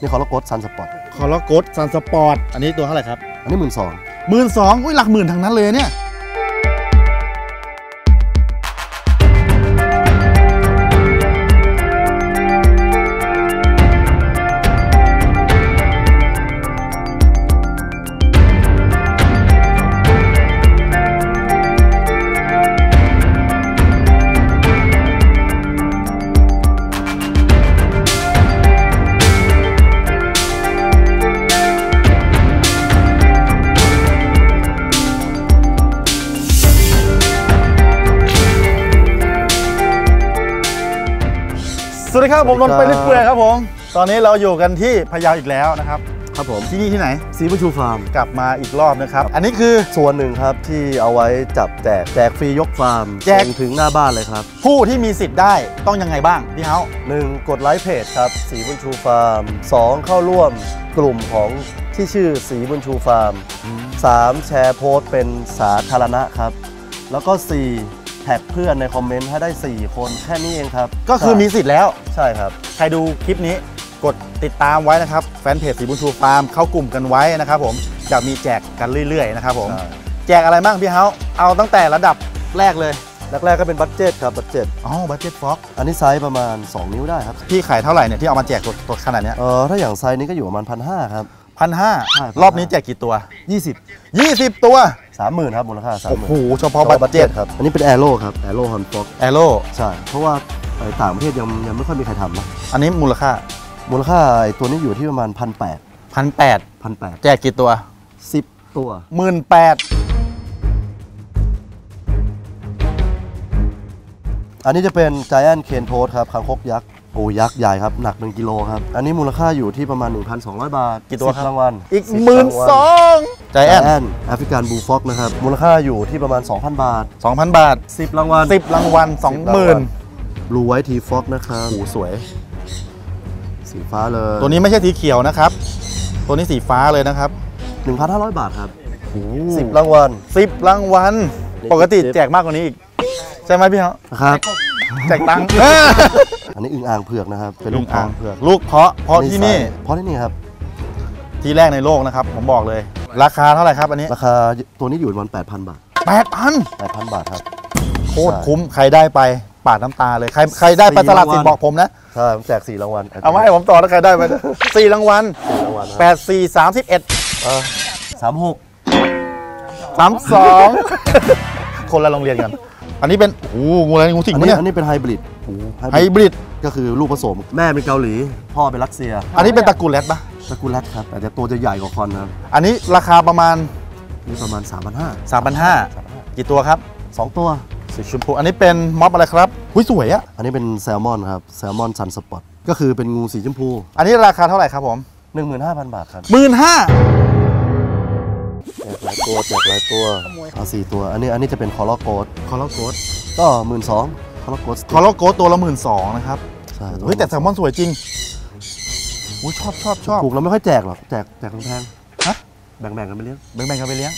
นี่คอร์โกสซันสปอร์ตคอร์โกสซันสปอร์ตอันนี้ตัวเท่าไหร่ครับ อันนี้หมื่นสองหมื่นสองอุ้ยหลักหมื่นทั้งนั้นเลยเนี่ย สวัสดีครับผมนนท์ไปเรื่อยๆครับผม ตอนนี้เราอยู่กันที่พะเยาอีกแล้วนะครับ ครับผมที่นี่ที่ไหนสีบุญชูฟาร์มกลับมาอีกรอบนะครับ อันนี้คือส่วนหนึ่งครับที่เอาไว้จับแจกแจกฟรียกฟาร์มแจกส่งถึงหน้าบ้านเลยครับ ผู้ที่มีสิทธิ์ได้ต้องยังไงบ้างพี่เฮาหนึ่งกด like page ครับสีบุญชูฟาร์มสองเข้าร่วมกลุ่มของที่ชื่อสีบุญชูฟาร์มสามแชร์โพสต์เป็นสาธารณะครับ แล้วก็สี่ แท็กเพื่อนในคอมเมนต์ให้ได้ 4 คนแค่นี้เองครับก็คือมีสิทธิ์แล้ว ใช่ครับ ใครดูคลิปนี้กดติดตามไว้นะครับ แฟนเพจสีบุญชูฟาร์มเข้ากลุ่มกันไว้นะครับผมจะมีแจกกันเรื่อยๆนะครับผม ใช่แจกอะไรบ้างพี่เฮาเอาตั้งแต่ระดับแรกเลยแรกๆก็เป็น Budgett ครับ Budgett อ๋อ Budgett frog อันนี้ไซส์ประมาณ 2 นิ้วได้ครับพี่ขายเท่าไหร่เนี่ยที่เอามาแจกตัวตัวขนาดเนี้ยเออถ้าอย่างไซส์นี้ก็อยู่ประมาณพันห้าครับ พันห้าใช่รอบนี้แจกกี่ตัว 20 20 ตัว 30,000ครับมูลค่าโอ้30,000โหเฉพาะ Budgett ครับ อันนี้เป็นแอโร่ครับแอโร่ horn frog แอโร่ใช่ เพราะว่าไอ้ต่างประเทศยังยังไม่ค่อยมีใครทำนะอันนี้มูลค่ามูลค่าไอ้ตัวนี้อยู่ที่ประมาณพันแปดพันแปดพันแปดแจกกี่ตัวสิบตัว หมื่นแปดอันนี้จะเป็น Giant Cane Toad ครับคางคกยักษ์ โอ้ยักษ์ใหญ่ครับ หนัก1กิโลครับ อันนี้มูลค่าอยู่ที่ประมาณ 1,200 บาทกี่ตัวครับ10รางวัลอีก10หมื่นรางวัลสองใจแอน Giant African Bull Fox นะครับ มูลค่าอยู่ที่ประมาณ 2,000 บาทสองพันบาท 10 รางวัลสิบรางวัลสอง10หมื่น Blue White Tea Fox นะครับโอ้โหสวย สีฟ้าเลย ตัวนี้ไม่ใช่สีเขียวนะครับ ตัวนี้สีฟ้าเลยนะครับ 1,500 บาทครับ10รางวัลสิบรางวัลเด็กปกติเด็กแจกมากกว่านี้อีก ใช่ไหมพี่เฮานะครับ แจกตังค์อันนี้อึ่งอ่างเผือกนะครับ เป็นลูลูกกอ่าอ่างงเผือก ลูกเพาะเพาะที่นี่ เพราะที่นี่ครับ ที่แรกในโลกนะครับ ผมบอกเลย ราคาเท่าไหร่ครับอันนี้ ราคาตัวนี้อยู่ประมาณ8,000 บาทแปดพัน8,000 บาทครับ โคตรคุ้ม ใครได้ไปปาดน้ำตาเลย ใครใครได้ไปสี่ตลาดรางวัลสินบอกผมนะใช่ผมแจก4รางวัล เอามาให้ผมต่อแล้วใครได้ไปสี่รางวัลสี่รางวัลแปดสี่สามสิบเอ็ดสามหกสามสองคนละโรงเรียนกัน อันนี้เป็นโอ้โหงูอะไรงูสิงอันปะนี้เนี่ยอันนี้เป็นไฮบริดไฮบริดก็คือลูกผสม แม่เป็นเกาหลี พ่อเป็นรัสเซียอันนี้เป็นตระกูลแรดปะสกุลัตครับแต่จะตัวจะใหญ่กว่าคอนนะครับอันนี้ราคาประมาณ นี่ประมาณ 3,500 3,500กี่ตัวครับ2ตัว สีชมพูอันนี้เป็นม็อบอะไรครับหุ้ยสวยอะอันนี้เป็นแซลมอนครับแซลมอนซันสปอตก็คือเป็นงูสีชมพู อันนี้ราคาเท่าไหร่ครับผม 15,000 บาทครับ หมื่นห้าแจก หลายตัวแจกหลายตัวเอาสี่ตัว อันนี้อันนี้จะเป็น coral ghost coral ghost ก็หมื่นสอง coral ghost coral ghost ตัวละหมื่นสองนะครับใช่เฮ้ยแต่แซลมอนสวยจริงอุ้ยชอบชอบชอบถูกเราไม่ค่อยแจกหรอกแจกแจกแพงๆฮะแบ่งๆกันไปเลี้ยงแบ่งๆกันไปเลี้ยง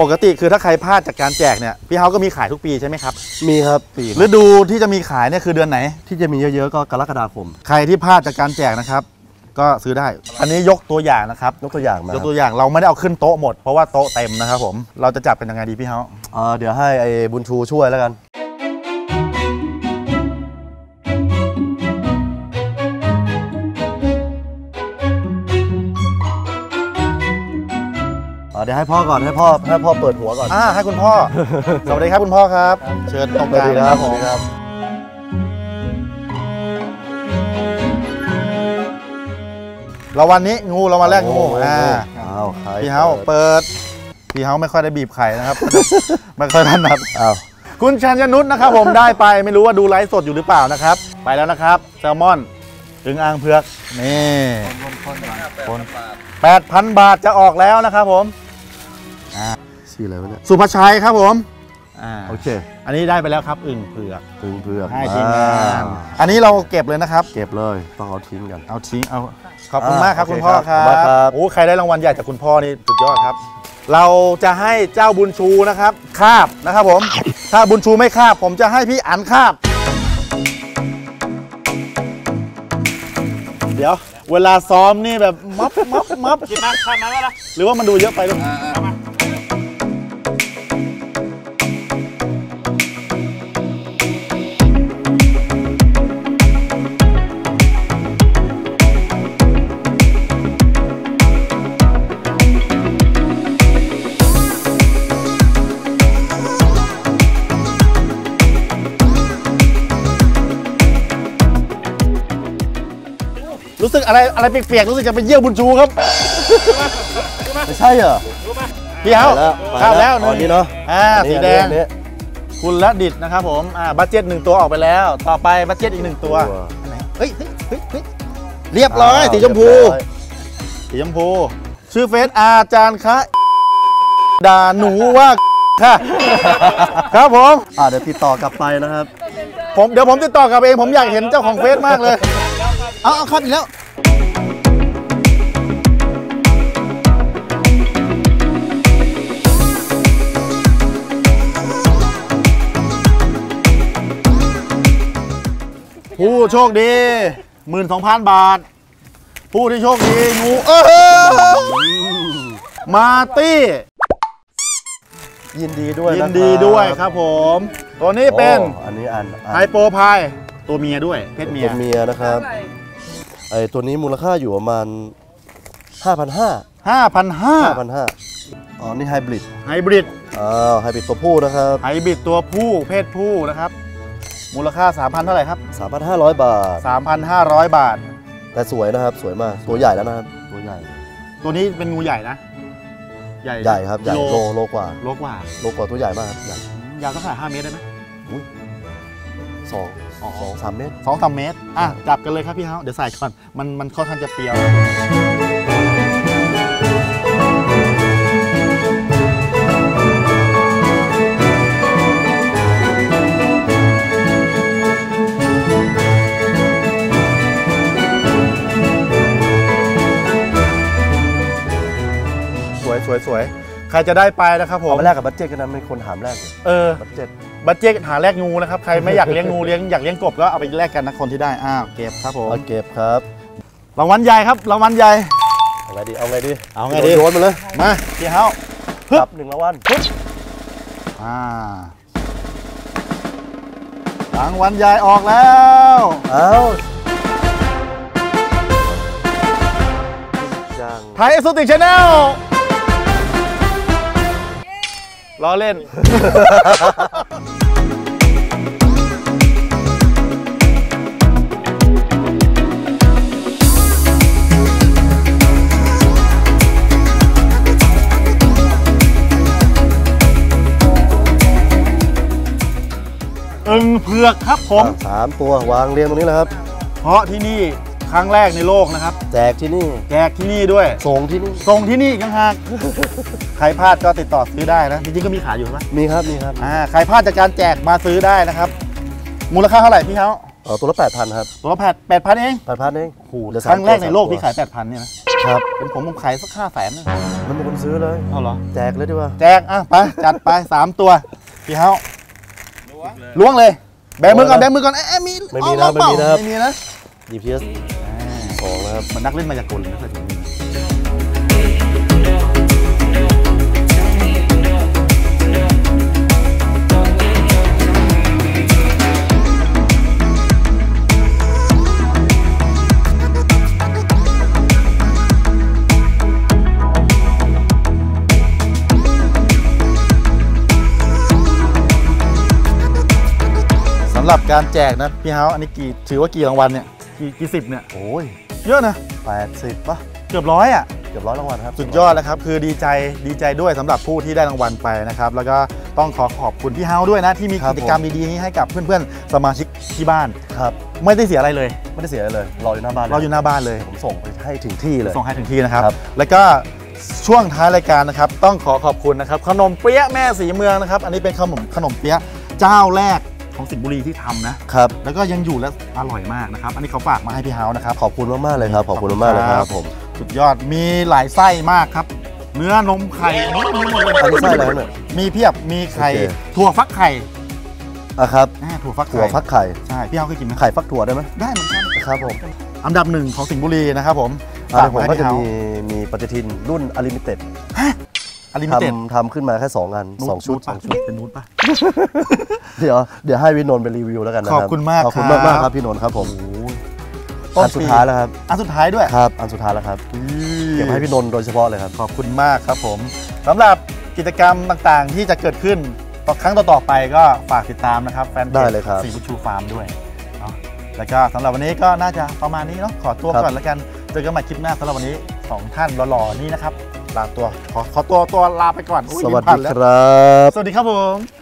ปกติคือถ้าใครพลาดจากการแจกเนี่ยพี่เฮาก็มีขายทุกปีใช่ไหมครับมีครับปีฤดูที่จะมีขายเนี่ยคือเดือนไหน ที่จะมีเยอะๆก็กรกฎาคม ใครที่พลาดจากการแจกนะครับ ก็ซื้อได้ อันนี้ยกตัวอย่างนะครับ ยกตัวอย่างมายกตัวอย่างเราไม่ได้เอาขึ้นโต๊ะหมด เพราะว่าโต๊ะเต็มนะครับผม เราจะจับเป็นยังไงดีพี่เฮาเอ่อเดี๋ยวให้ไอ้บุญชูช่วยแล้วกัน อ่าเดี๋ยวให้พ่อก่อนให้พ่อให้พ่อเปิดหัวก่อน อ่าให้คุณพ่อ สวัสดีครับคุณพ่อครับ เชิญตรงกลางนะครับผม เราวันนี้งูเรามาแรกงูอ่าอ้าวใครพี่เฮาเปิดพี่เฮาไม่ค่อยได้บีบไข่นะครับ ไม่ค่อยถนัดอ้าวคุณชัญญนุษนะครับ ผมได้ไปไม่รู้ว่าดูไลฟ์สดอยู่หรือเปล่านะครับ ไปแล้วนะครับแซลมอนถึงอ่างเผือกนี่คนแปดพันบาทจะออกแล้วนะครับผมชื่ออะไรวะเนี่ยสุภชัยครับผม อ่าโอเคอันนี้ได้ไปแล้วครับอึ่งเผือก ถึงเผือกให้ทีมงานอ่อันนี้เราเก็บเลยนะครับ เก็บเลยต้องเอาทิ้งกัน เอาทิ้งเอาขอบคุณอ่ามมากครับโอเคคุณพ่อคครัรับบขอบคุณครับ โอ้ใครได้รางวัลใหญ่จากคุณพ่อนี่สุดยอดครับ เราจะให้เจ้าบุญชูนะครับคาบนะครับผม ถ้าบุญชูไม่คาบ ผมจะให้พี่อันคาบ เดี๋ยว เวลาซ้อมนี่แบบมับมับมับกินมาทานมาแล้วล่ะหรือว่ามันดูเยอะไปลูกเอา สึกอะไรอะไรเปียกๆรู้สึกจะไปเยี่ยวบุญชูครับไม่ใช่เหรอพี่เฮาไปแล้วเข้าแล้วไปแล้วอ๋อนี่เนอะอ่าอันสีนี้แดงอันนี้คุณละดิดนะครับผมอ่าบัตเจ็ตหนึ่งตัวออกไปแล้ว ต่อไปบัตเจ็ตอีกหนึ่งตัวตัวอันไหนเฮ้ยเฮ้ยเฮ้ยเฮ้ยเรียบร้อยาวสีชมพูเรียบร้อยสีชมพู ชื่อเฟซอาจารย์คะด่าหนูว่าค่ะครับผมอ่าเดี๋ยวติดต่อกลับไปนะครับ ผมเดี๋ยวผมติดต่อกลับเองผมอยากเห็นเจ้าของเฟซมากเลย เอาเอาครับอีกแล้ว ผู้โชคดี12,000บาท ผู้ที่โชคดีงูเออมาตี้ ยินดีด้วยยินะนดีด้วยครับผม ตัวนี้เป็นโอ้อันนี้อันอันไฮโปพายตัวเมียด้วย เพศเมีย ตัวเมียนะครับไอตัวนี้มูลค่าอยู่ประมาณ 5,500 5,500 5,500อ๋อนี่ไฮบริดไฮบริดอ้าวไฮบริดตัวผู้นะครับไฮบริดตัวผู้เพศผู้นะครับ มูลค่า 3,000 เท่าไหร่ครับ 3,500 บาท 3,500 บาท แต่สวยนะครับสวยมากตัวใหญ่แล้วนะครับตัวใหญ่ ตัวนี้เป็นงูใหญ่นะ ใหญ่ใหญ่ครับใหญ่กิโลโลกว่าโลกว่าโลกว่าตัวใหญ่มากครับใหญ่ยาวสักเท่าไหร่5เมตรได้ไหมสองอ๋อสองสามเมตรสองสามเมตรอะจับกันเลยครับพี่เฮาเดี๋ยวใส่ก่อนมันมันค่อนข้างจะเปรียว วยสวยสวยใครจะได้ไปนะครับผมเอาไปแลกกับ Budgett กันนะไม่คนถามแรกเลยเออ Budgett Budgett หาแลกงูนะครับใครไม่อยากเลี้ยงงูเลี้ยงอยากเลี้ยงกบก็เอาไปแลกกันนะคนที่ได้อ้าวเก็บครับผมเอาเก็บครับรางวัลใหญ่ครับรางวัลใหญ่เอาไงดีเอาไงดีเอาไงดีโยนมาเลยมาพี่เฮาฮึบครับหนึ่งรางวัลอ่ารางวัลใหญ่ออกแล้วเอาจังไทยเอสติกชาแนล ล้อเล่น อึงเผือกครับผม สามตัววางเรียงตรงนี้เลยครับ เพราะที่นี่ ครั้งแรกในโลกนะครับ แจกที่นี่ แจกที่นี่ด้วย ส่งที่นี่ ส่งที่นี่อีกต่างหากใครพลาดก็ติดต่อซื้อได้นะ จริงๆก็มีขายอยู่ใช่ไหมมีครับ มีครับอ่าใครพลาดจากการแจกมาซื้อได้นะครับ มูลค่าเท่าไหร่พี่เขาเอาตัวละ8,000ครับ ตัวละแปดแปดพันเอง8,000เองโอ้โหเหลือครั้งแรกในโลกสามตัวที่ขายแปดพันเนี่ยนะครับเป็นผมผมขายสักห้าแสนนะมันเป็นคนซื้อเลยเอาเหรอ แจกเลยดีกว่า แจก อะ ไป จัดไปสามตัว พี่เขาล้วงเลย แบมือก่อน แบมือก่อน เอ๊ะมีไม่มีเอานะไม่มีนะครับไม่มีนะ GPS ส ของนะครับมือนนักเล่นมายากลนะคยถึงนี่นะสำหรับการแจกนะพี่เฮาอันนี้กี่ถือว่ากี่รางวัลเนี่ยกี่กี่สิบเนี่ยโอ้ย เยอะนะ80ป่ะเกือบร้อยอะเกือบร้อยรางวัลครับสุดยอดนะครับคือดีใจดีใจด้วยสำหรับผู้ที่ได้รางวัลไปนะครับแล้วก็ต้องขอขอบคุณพี่เฮาด้วยนะที่มีกิจกรรมดีๆนี้ให้กับเพื่อนๆสมาชิกที่บ้านครับไม่ได้เสียอะไรเลย ไม่ได้เสียอะไรเลยรออยู่หน้าบ้านลเราอยู่หน้าบ้านเลยผมส่งไปให้ถึงที่เลยส่งให้ถึงที่นะครับครับแล้วก็ช่วงท้ายรายการนะครับต้องขอขอบคุณนะครับขนมเปี๊ยะแม่สีเมืองนะครับอันนี้เป็นขนมขนมเปี๊ยะเจ้าแรก ของสิงห์บุรีที่ทำนะครับ แล้วก็ยังอยู่และอร่อยมากนะครับ อันนี้เขาฝากมาให้พี่เฮานะครับ ขอบคุณมากๆเลยครับขอบคุณมากๆเลยครับผมสุดยอดมีหลายไส้มากครับ เนื้อนมไข่อันนี้มีหมดเลยอันนี้ไส้อะไรครับเนี่ย มีเพียบมีไข่โอเค ถั่วฟักไข่อะครับอ่าถั่วฟักถั่วไข่ฟักไข่ใช่พี่เฮาเคยกินไหมไข่ฟักถั่วได้ไหมได้เหมือนกันครับผมอันดับหนึ่งของสิงห์บุรีนะครับผมอันนี้ผมฝาก็ไว้จะที่มีมีปฏิทินรุ่นอ limited อลิมิเต็ด ทำทำขึ้นมาแค่ 2 อัน 2 ชุดสองชุด เป็นนูตปะเดี๋ยวเดี๋ยวให้วินนท์ไปรีวิวแล้วกันนะคขรัอบคุณมากขอบคุณครับ มากๆครับพี่นนท์ครับผมต้นอันสุดปีท้ายแล้วครับอันสุดท้ายด้วยครับ อันสุดท้ายแล้วครับเก็บให้พี่นนท์โดยเฉพาะเลยครับ ขอบคุณมากครับผมสำหรับกิจกรรมต่างๆ ที่จะเกิดขึ้นต่อครั้งต่อๆไปก็ฝากติดตามนะครับ แฟนเพได้จเลยครับสีบุญชูฟาร์มด้วยเนาะแล้วก็สำหรับวันนี้ก็น่าจะประมาณนี้เนาะขอตัวครับ ก่อนแล้วกันเจอกันใหม่คลิปหน้าสำหรับวันนี้สองท่านหล่อๆนี่นะครับ ลาตัวขอขอตัวตัวลาไปก่อนอุ๊ยสวัสลิ้นพัดีนแล้ครับ สวัสดีครับผม